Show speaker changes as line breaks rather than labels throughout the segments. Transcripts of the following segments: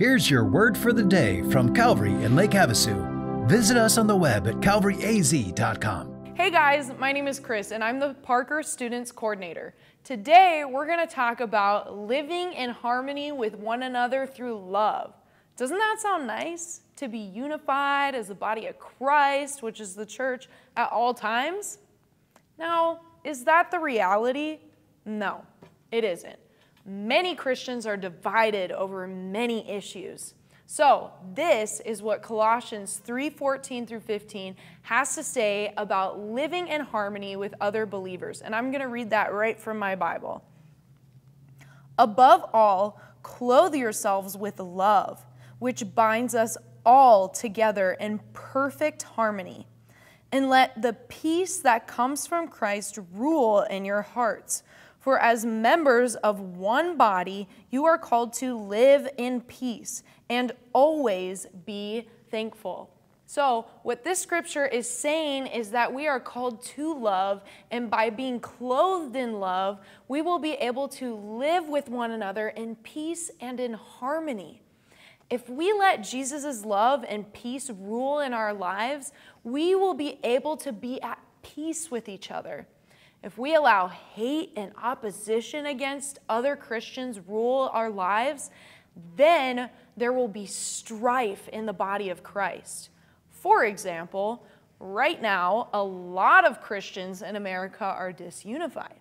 Here's your word for the day from Calvary in Lake Havasu. Visit us on the web at calvaryaz.com.
Hey guys, my name is Kris and I'm the Parker Students Coordinator. Today we're going to talk about living in harmony with one another through love. Doesn't that sound nice? To be unified as the body of Christ, which is the church, at all times? Now, is that the reality? No, it isn't. Many Christians are divided over many issues. So, this is what Colossians 3:14 through 15 has to say about living in harmony with other believers. And I'm going to read that right from my Bible. Above all, clothe yourselves with love, which binds us all together in perfect harmony. And let the peace that comes from Christ rule in your hearts for as members of one body, you are called to live in peace and always be thankful. So, what this scripture is saying is that we are called to love, and by being clothed in love, we will be able to live with one another in peace and in harmony. If we let Jesus' love and peace rule in our lives, we will be able to be at peace with each other. If we allow hate and opposition against other Christians rule our lives, then there will be strife in the body of Christ. For example, right now, a lot of Christians in America are disunified.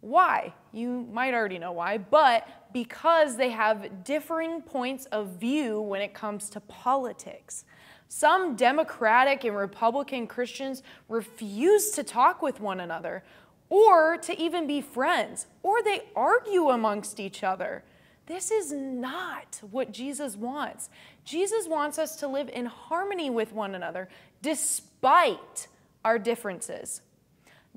Why? You might already know why, but because they have differing points of view when it comes to politics. Some Democratic and Republican Christians refuse to talk with one another, or to even be friends, or they argue amongst each other. This is not what Jesus wants. Jesus wants us to live in harmony with one another despite our differences.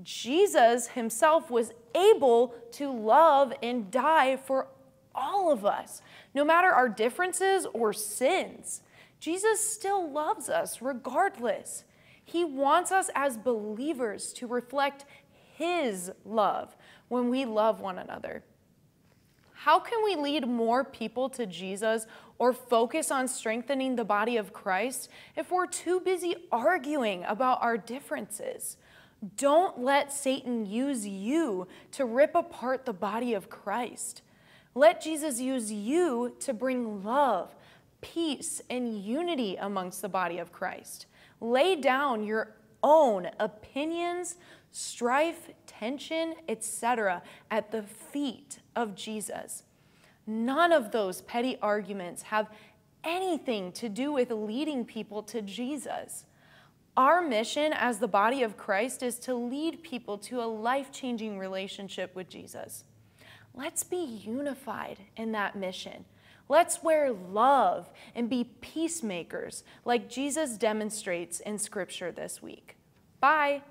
Jesus himself was able to love and die for all of us, no matter our differences or sins. Jesus still loves us regardless. He wants us as believers to reflect his love when we love one another. How can we lead more people to Jesus or focus on strengthening the body of Christ if we're too busy arguing about our differences? Don't let Satan use you to rip apart the body of Christ. Let Jesus use you to bring love, peace, and unity amongst the body of Christ. Lay down your own opinions, strife, tension, etc., at the feet of Jesus. None of those petty arguments have anything to do with leading people to Jesus. Our mission as the body of Christ is to lead people to a life changing relationship with Jesus. Let's be unified in that mission. Let's wear love and be peacemakers like Jesus demonstrates in Scripture this week. Bye.